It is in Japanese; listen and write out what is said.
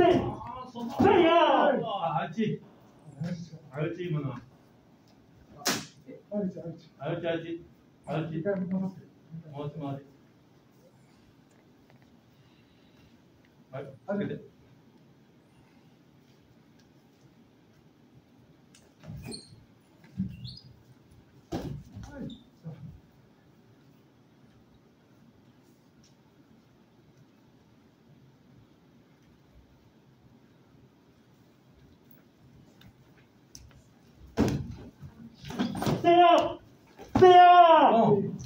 してあっちあっち今の。あっちあっちあっちあっちはい、はい。や、うん、